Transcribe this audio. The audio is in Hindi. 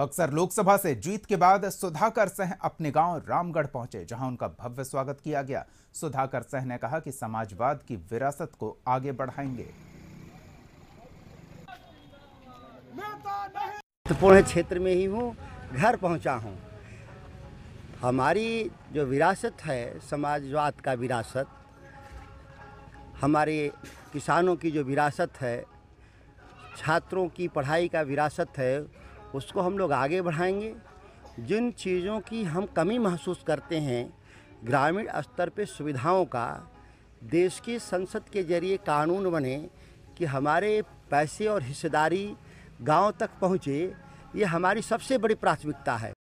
बक्सर लोकसभा से जीत के बाद सुधाकर सिंह अपने गाँव रामगढ़ पहुँचे जहाँ उनका भव्य स्वागत किया गया। सुधाकर सिंह ने कहा कि समाजवाद की विरासत को आगे बढ़ाएँगे। महत्वपूर्ण क्षेत्र में ही हूँ घर पहुँचा हूँ। हमारी जो विरासत है समाजवाद का विरासत हमारे किसानों की जो विरासत है छात्रों की पढ़ाई का विरासत है उसको हम लोग आगे बढ़ाएँगे। जिन चीज़ों की हम कमी महसूस करते हैं, ग्रामीण स्तर पे सुविधाओं का, देश की संसद के ज़रिए कानून बने कि हमारे पैसे और हिस्सेदारी गाँव तक पहुँचे, ये हमारी सबसे बड़ी प्राथमिकता है।